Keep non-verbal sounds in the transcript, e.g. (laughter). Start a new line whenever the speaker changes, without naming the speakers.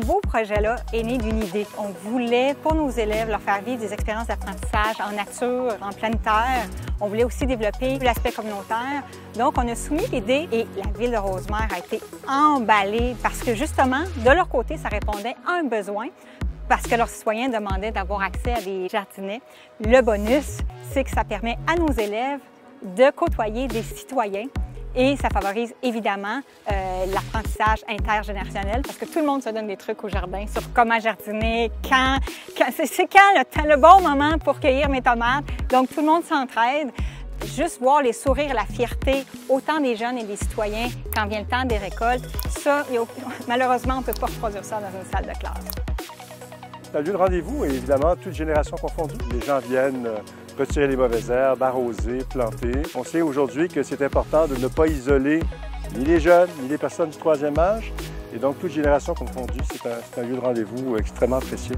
projet-là est né d'une idée. On voulait, pour nos élèves, leur faire vivre des expériences d'apprentissage en nature, en pleine terre. On voulait aussi développer l'aspect communautaire. Donc, on a soumis l'idée et la ville de Rosemère a été emballée parce que justement, de leur côté, ça répondait à un besoin parce que leurs citoyens demandaient d'avoir accès à des jardinets. Le bonus, c'est que ça permet à nos élèves de côtoyer des citoyens et ça favorise évidemment euh, l'apprentissage intergénérationnel parce que tout le monde se donne des trucs au jardin sur comment jardiner, quand, c'est quand le, le bon moment pour cueillir mes tomates. Donc tout le monde s'entraide. Juste voir les sourires, la fierté, autant des jeunes et des citoyens quand vient le temps des récoltes, ça, (laughs) malheureusement, on ne peut pas reproduire ça dans une salle de classe.
C'est un lieu de rendez-vous et évidemment, toutes générations confondues. Les gens viennent euh, retirer les mauvaises herbes, arroser, planter. On sait aujourd'hui que c'est important de ne pas isoler ni les jeunes, ni les personnes du troisième âge. Et donc, toutes générations confondues, c'est un lieu de rendez-vous extrêmement précieux.